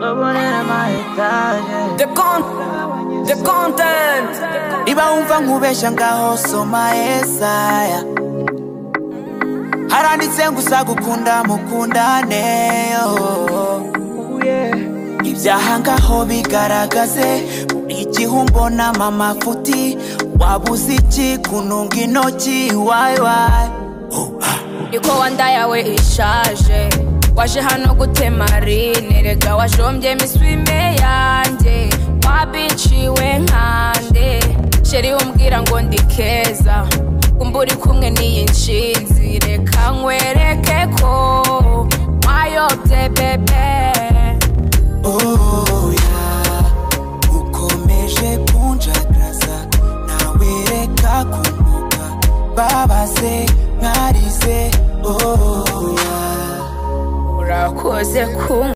The con The content. Niba wumva nkubeshya ngaho soma esaya haranditse ngo uzagukunda mukundane oh. ibyaha ngaho bigaragaze buri gihe umbonamo amafuti wabuze iki kununga intoki wayiwayi niko wanda yawe ishaje. Waje hano gutema rine rega wajombye miswime yanjye wabiciwe nkande. Sheri umbwira ngo ndi keza. Uri kumwe n'iyi nshinzi. Reka nkwereke ko wayobye bebe oya ukomeje nawe reka babaze mwarize. Oya. Urakoze kumwe